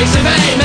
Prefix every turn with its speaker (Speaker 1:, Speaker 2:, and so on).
Speaker 1: face to face